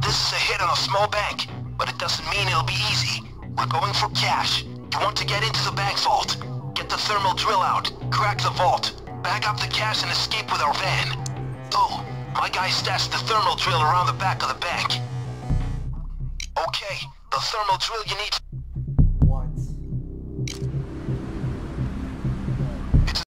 This is a hit on a small bank, but it doesn't mean it'll be easy. We're going for cash. You want to get into the bank vault. Get the thermal drill out, crack the vault, bag up the cash and escape with our van. Oh, my guy stashed the thermal drill around the back of the bank. Okay, the thermal drill you need...